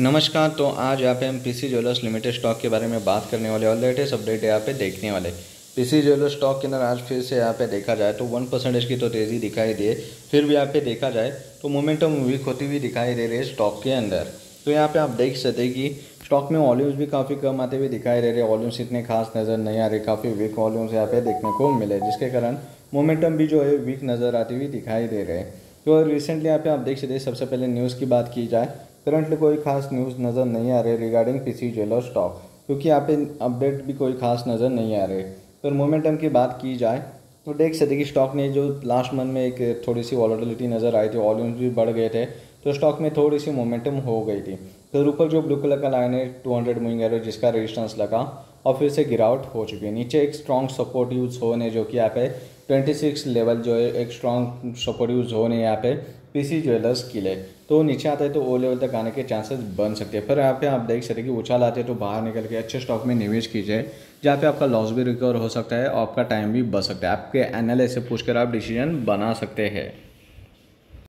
नमस्कार तो आज यहाँ पे हम पीसी ज्वेलर्स लिमिटेड स्टॉक के बारे में बात करने वाले और लेटेस्ट अपडेट यहाँ पे देखने वाले पीसी ज्वेलर्स स्टॉक के अंदर आज फिर से यहाँ पे देखा जाए तो वन परसेंटेज की तो तेज़ी दिखाई दे, फिर भी यहाँ पे देखा जाए तो मोमेंटम वीक होती हुई दिखाई दे रही है स्टॉक के अंदर। तो यहाँ पे आप देख सकते कि स्टॉक में वॉल्यूम्स भी काफ़ी कम आते हुए दिखाई दे रहे वॉल्यूम्स इतने खास नज़र नहीं आ रहे, काफ़ी वीक वॉल्यूम्स यहाँ पे देखने को मिले, जिसके कारण मोमेंटम भी जो है वीक नज़र आती हुई दिखाई दे रहे तो रिसेंटली यहाँ पे आप देख सकते सबसे पहले न्यूज़ की बात की जाए करंटली कोई खास न्यूज़ नज़र नहीं आ रही रिगार्डिंग पीसी ज्वेलर स्टॉक क्योंकि यहाँ पे अपडेट भी कोई खास नज़र नहीं आ रहे। पर मोमेंटम की बात की जाए तो देख सकते कि स्टॉक ने जो लास्ट मंथ में एक थोड़ी सी वॉलिटिलिटी नज़र आई थी वॉल्यूम्स भी बढ़ गए थे तो स्टॉक में थोड़ी सी मोमेंटम हो गई थी। फिर ऊपर जो ब्लू कलर का लाइन है टू हंड्रेड मूविंग जिसका रेजिस्टेंस लगा, और फिर से गिरावट हो चुकी है। नीचे एक स्ट्रॉन्ग सपोर्ट यूज़ होने जो कि यहाँ पे 26 लेवल जो है, एक स्ट्रॉन्ग सपोर्टिव जोन है यहाँ पे पीसी ज्वेलर्स के लिए। तो नीचे आता है तो वो लेवल तक आने के चांसेस बन सकते हैं। फिर यहाँ पे आप देख सकते हैं कि उछाल आते हैं तो बाहर निकल के अच्छे स्टॉक में निवेश कीजिए, जहाँ पे आपका लॉस भी रिकवर हो सकता है और आपका टाइम भी बच सकता है। आपके एनालिस से पूछकर आप डिसीज़न बना सकते हैं।